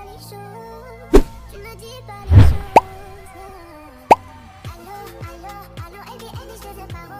Allô, allô, allô, elle est, elle est, je sais pas